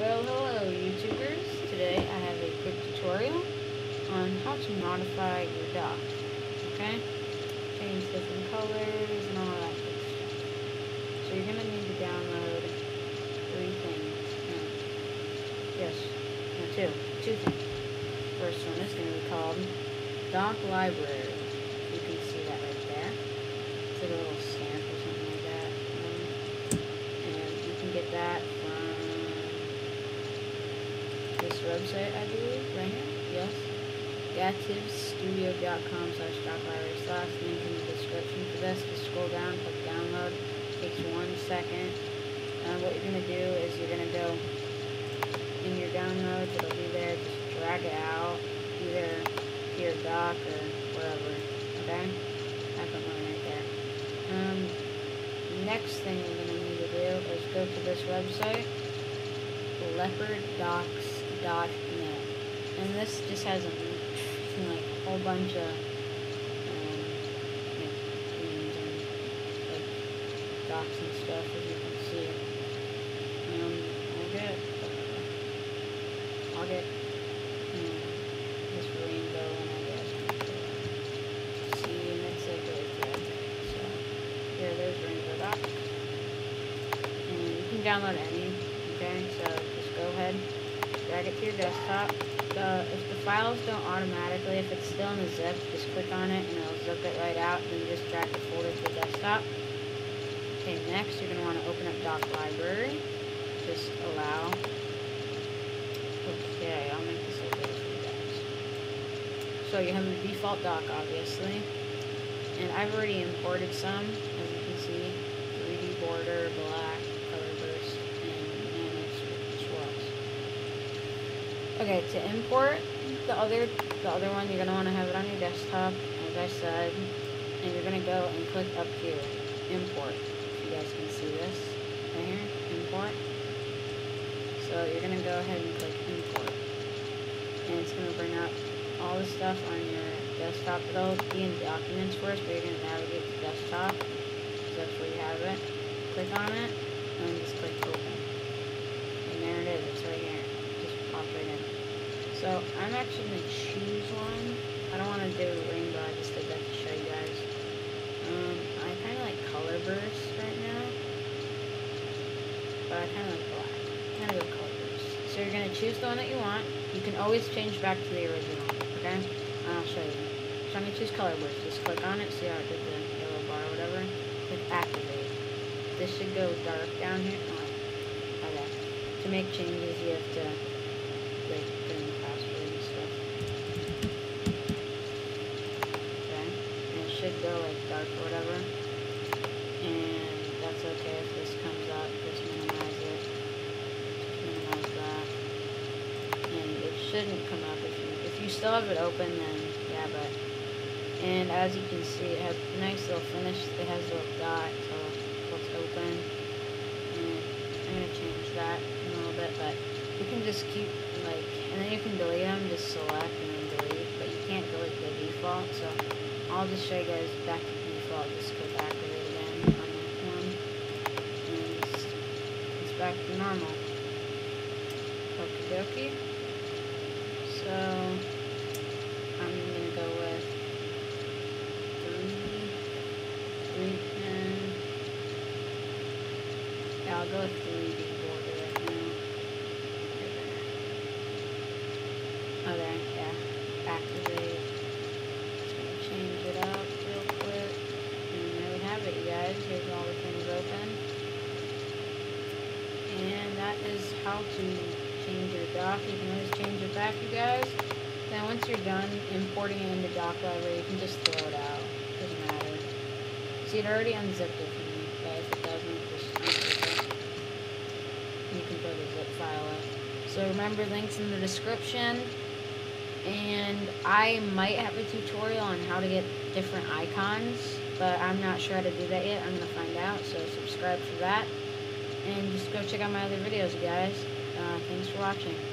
Well, hello YouTubers. Today I have a quick tutorial on how to modify your dock. Okay? Change different colors and all that good stuff. So you're going to need to download three things. No. Yes. No, two. Two things. First one is going to be called Dock Library. You can see that right there. It's a little stamp or something like that. Um, and you can get that this website, I believe, right here. Yes. DativeStudio.com slash library slash link in the description for this. Just scroll down, click download. Takes one second. And what you're going to do is you're going to go in your downloads. It'll be there. Just drag it out either to your dock or wherever. Okay? That's one right there. Um, next thing you're going to need to do is go to this website, Leopard Docks net. And this just has a like whole bunch of um, docks and stuff as you can see. Um, I'll get uh, I'll get um, this rainbow and I guess see and it's like right there. So here there's rainbow docs. And you can download any, okay? So just go ahead your desktop. The, if the files don't automatically, if it's still in the zip, just click on it and it'll zip it right out. Then just drag the folder to the desktop. Okay, next you're going to want to open up Dock Library. Just allow. Okay, I'll make this okay for you guys. So you have the default dock, obviously. And I've already imported some, as you can see. 3D border, black, color burst, Okay, to import the other the other one, you're gonna want to have it on your desktop, as I said, and you're gonna go and click up here, import. You guys can see this right here, import. So you're gonna go ahead and click import, and it's gonna bring up all the stuff on your desktop. It'll be in documents first, but you're gonna navigate to desktop, so that's where you have it. Click on it, and just click open. And there it is. It's right here. So I'm actually going to choose one. I don't want to do rainbow, I just did that to show you guys. Um, I kind of like color burst right now. But I kind of like black. kind of go color burst. So you're going to choose the one that you want. You can always change back to the original, okay? I'll show you. So I'm going to choose color burst. Just click on it, see how it did the yellow bar or whatever. Click activate. This should go dark down here. Oh, okay. To make changes, you have to like putting the password and stuff. Okay, and it should go like dark or whatever. And that's okay if this comes up, just minimize it. Just minimize that. And it shouldn't come up. If you if you still have it open then yeah but and as you can see it has a nice little finish. It has a little dot so it's open. And I'm gonna change that in a little bit but you can just keep like, and then you can delete them, just select and then delete, but you can't delete the default, so I'll just show you guys back to default, just click activate again on that one, and it's, it's back to normal. Okie dokie. So, I'm gonna go with three, three pin, yeah, I'll go with 3D border right now. Okay, yeah. Activate. Change it up real quick. And there we have it, you guys. Here's all the things open. And that is how to change your dock. You can always change it back, you guys. Then once you're done importing it into Dock Library, you can just throw it out. Doesn't matter. See, it already unzipped it for me, if it doesn't, just. You can throw the zip file out. So remember, links in the description and I might have a tutorial on how to get different icons, but I'm not sure how to do that yet. I'm going to find out, so subscribe for that, and just go check out my other videos, you guys. Uh, thanks for watching.